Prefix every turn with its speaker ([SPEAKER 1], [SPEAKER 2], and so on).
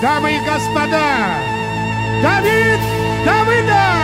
[SPEAKER 1] дамы и господа, Давид Давыдов!